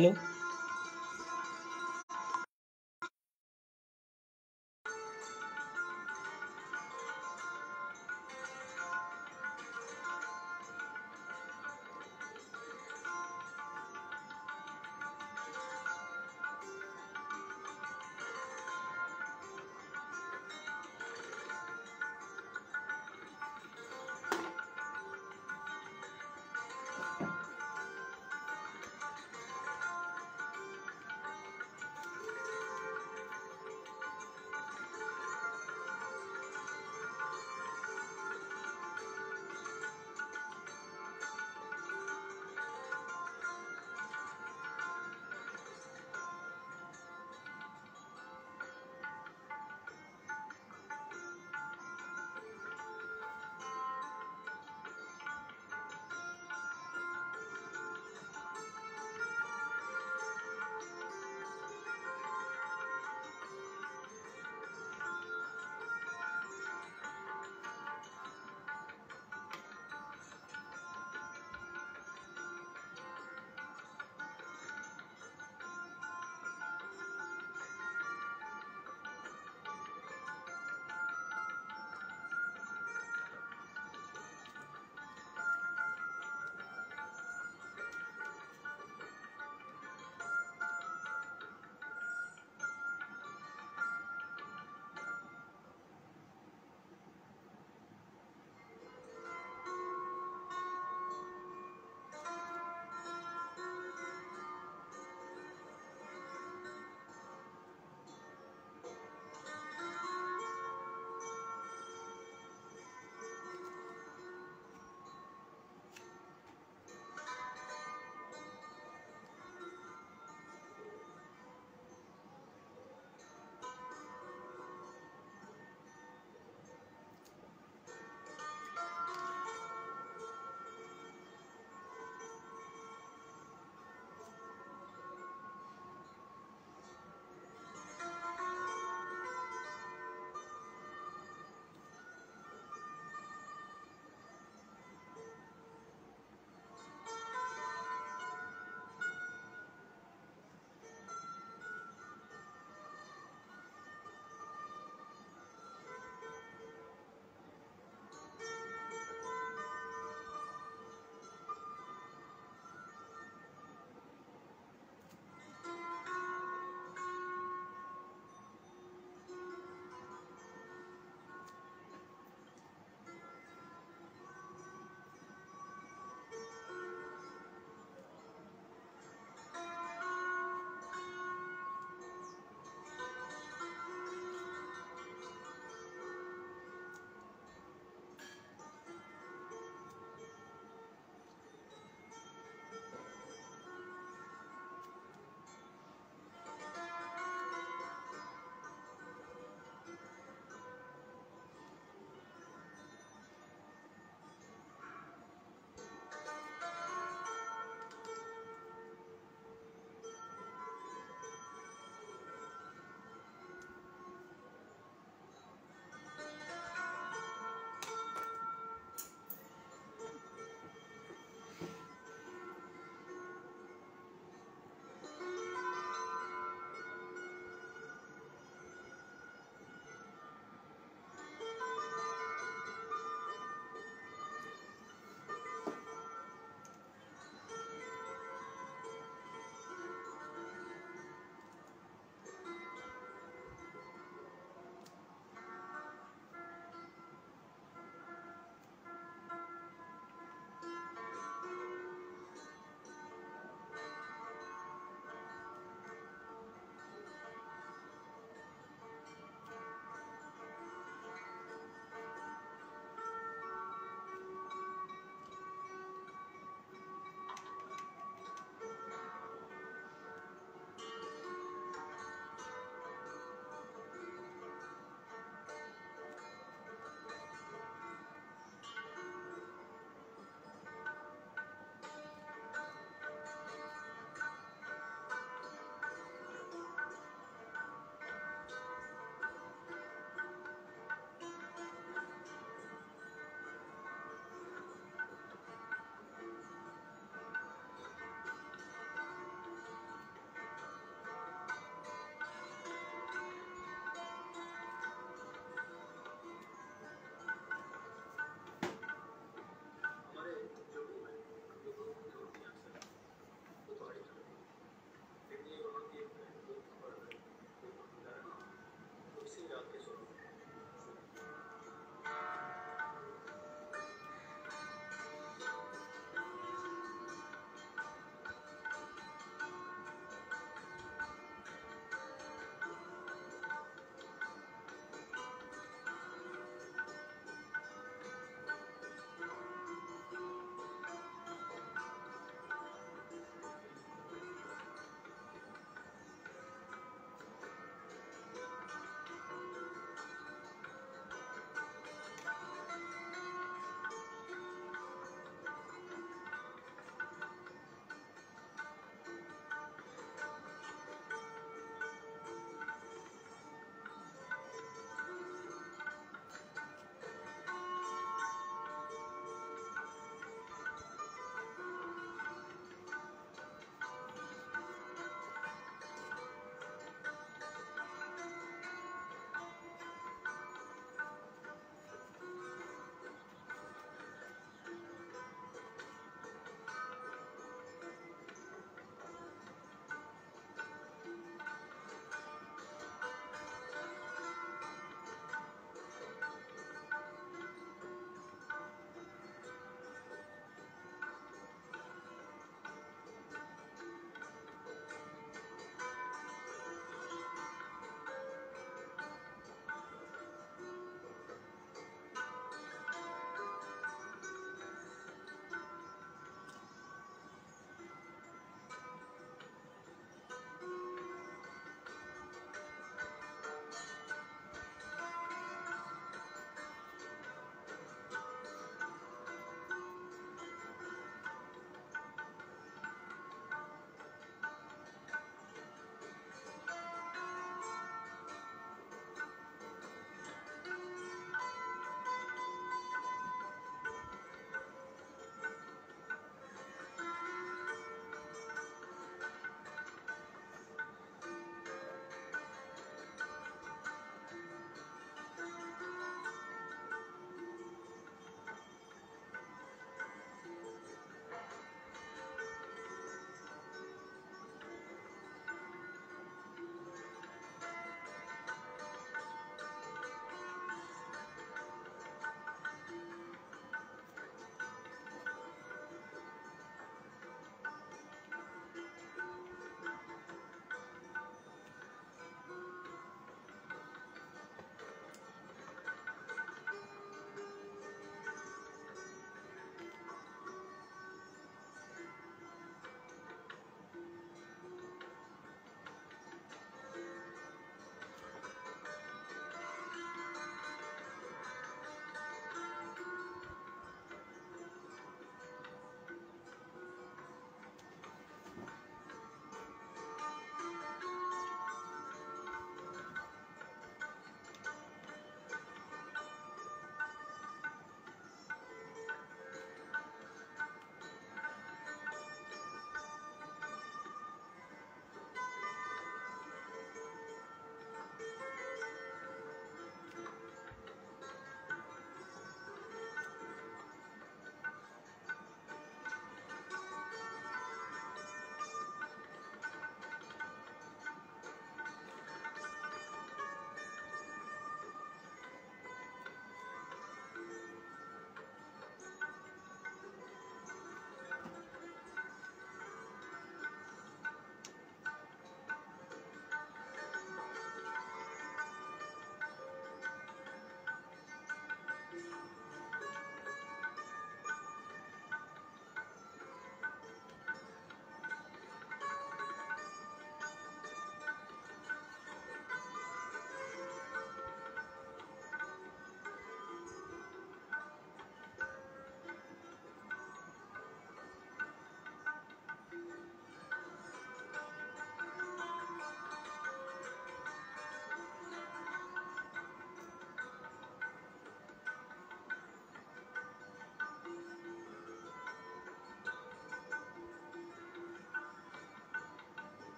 Hello.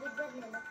Good evening.